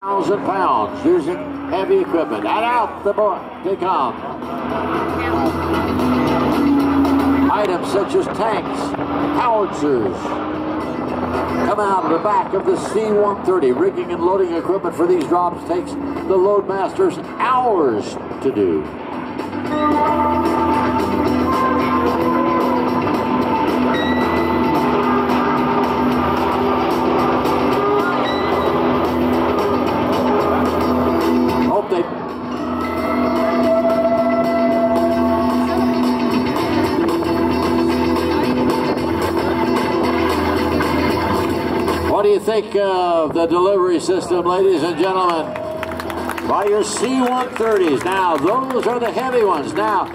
thousand pounds using heavy equipment. And out the boy they come. Items such as tanks, howitzers, come out of the back of the C-130. Rigging and loading equipment for these drops takes the loadmasters hours to do. What do you think of the delivery system, ladies and gentlemen? By your C-130s. Now, those are the heavy ones. Now,